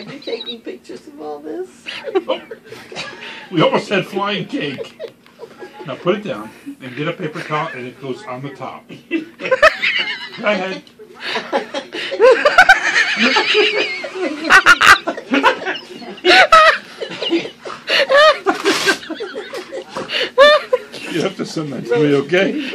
Are you taking pictures of all this? We almost had flying cake. Now put it down and get a paper towel and it goes on the top. Go ahead. You have to send that to me, okay?